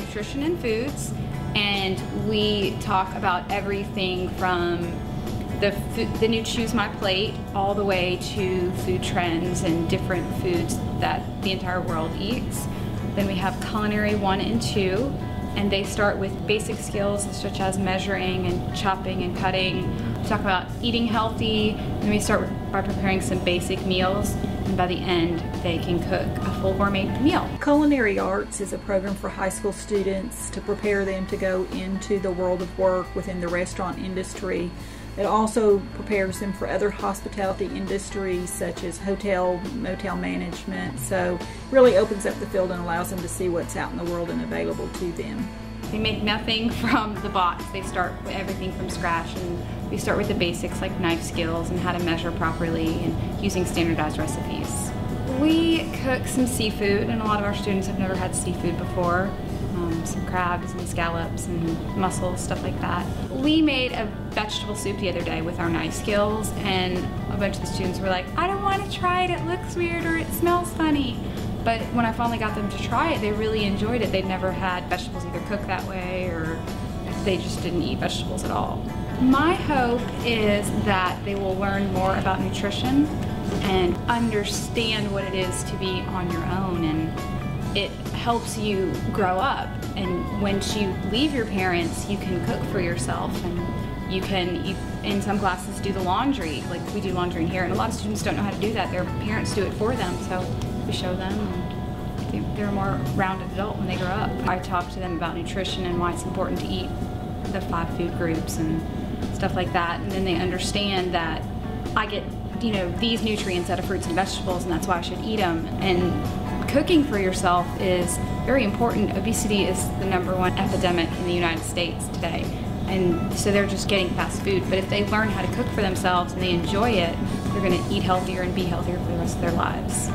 nutrition and foods, and we talk about everything from the, food, the new Choose My Plate all the way to food trends and different foods that the entire world eats. Then we have Culinary 1 and 2, and they start with basic skills such as measuring and chopping and cutting. We talk about eating healthy, and we start by preparing some basic meals, and by the end, they can cook a full gourmet meal. Culinary Arts is a program for high school students to prepare them to go into the world of work within the restaurant industry. It also prepares them for other hospitality industries such as hotel, motel management. So really opens up the field and allows them to see what's out in the world and available to them. They make nothing from the box. They start everything from scratch and we start with the basics like knife skills and how to measure properly and using standardized recipes. We cook some seafood and a lot of our students have never had seafood before. Um, some crabs and scallops and mussels, stuff like that. We made a vegetable soup the other day with our knife skills and a bunch of the students were like, I don't want to try it, it looks weird or it smells funny. But when I finally got them to try it, they really enjoyed it. They'd never had vegetables either cooked that way or they just didn't eat vegetables at all. My hope is that they will learn more about nutrition and understand what it is to be on your own and it helps you grow up and once you leave your parents you can cook for yourself and you can in some classes do the laundry like we do laundry in here and a lot of students don't know how to do that their parents do it for them so we show them and they're a more rounded adult when they grow up i talk to them about nutrition and why it's important to eat the five food groups and stuff like that and then they understand that i get you know these nutrients out of fruits and vegetables and that's why i should eat them and cooking for yourself is very important. Obesity is the number one epidemic in the United States today. And so they're just getting fast food. But if they learn how to cook for themselves and they enjoy it, they're going to eat healthier and be healthier for the rest of their lives.